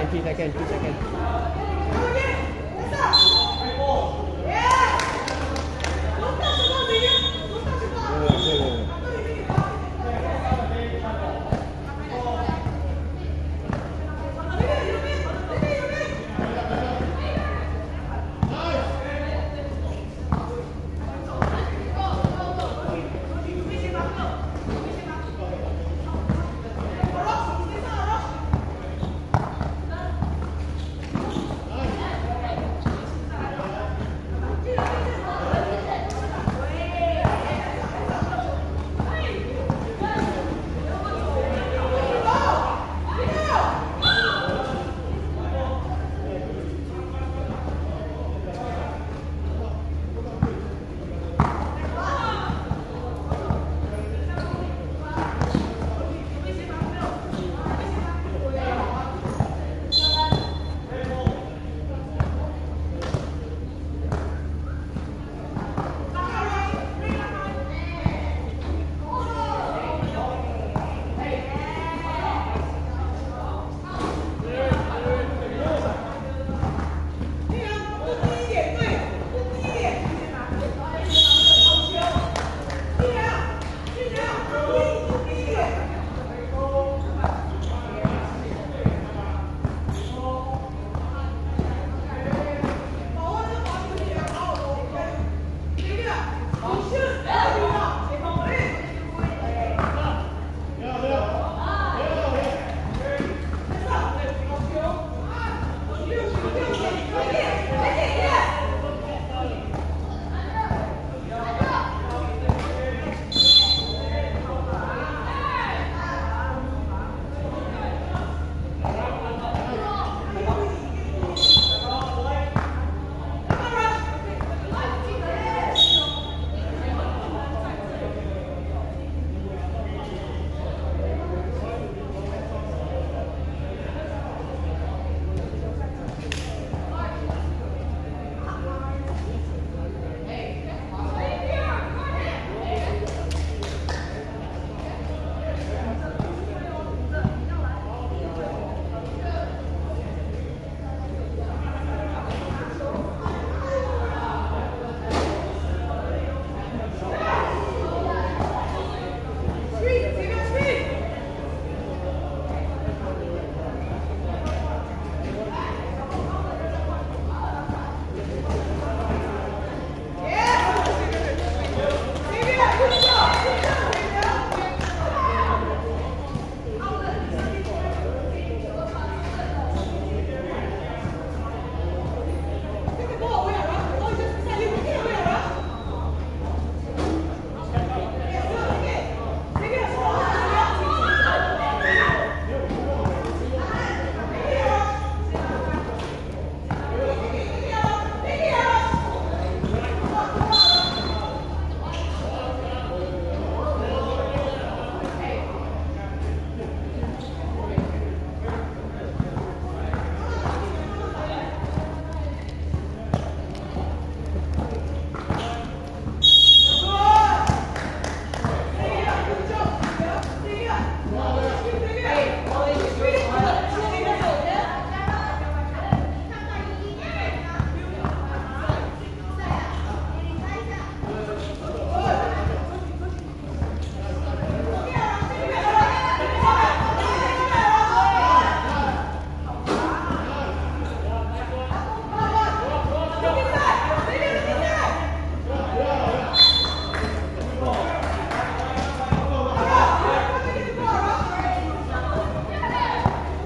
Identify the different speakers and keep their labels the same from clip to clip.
Speaker 1: second, 2 second, 2 second.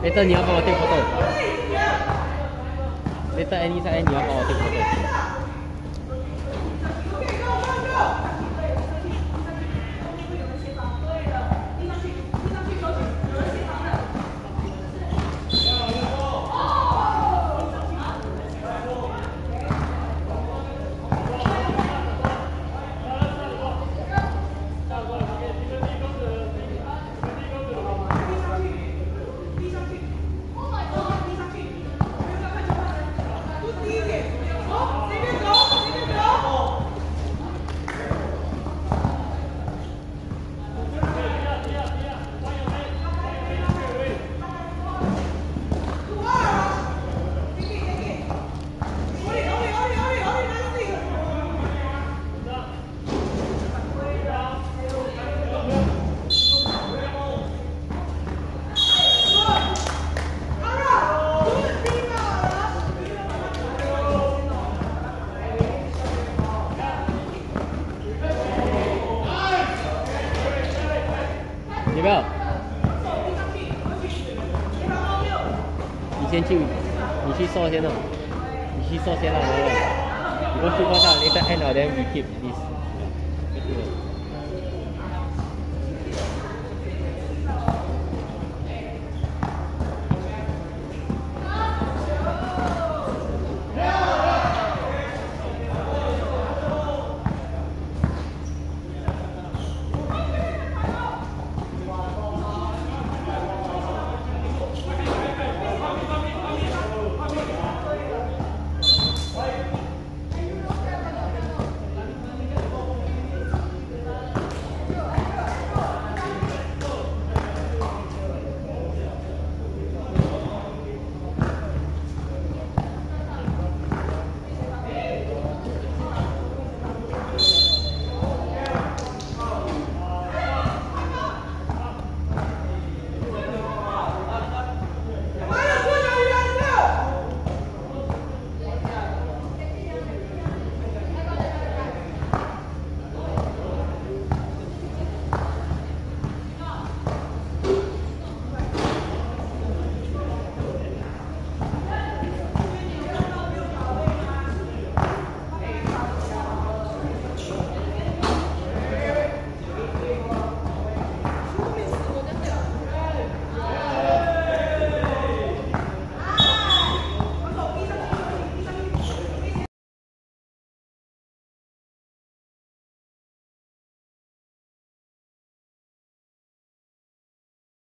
Speaker 1: Later 你要帮我 take photo。Later any side 你要帮我 take photo。 先咯，你去做先啦，然后你过去过上，later lah, kan? lah. end 了 then we keep this。